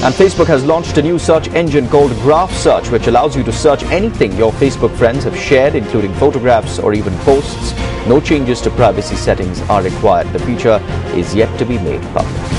And Facebook has launched a new search engine called Graph Search, which allows you to search anything your Facebook friends have shared, including photographs or even posts. No changes to privacy settings are required. The feature is yet to be made public.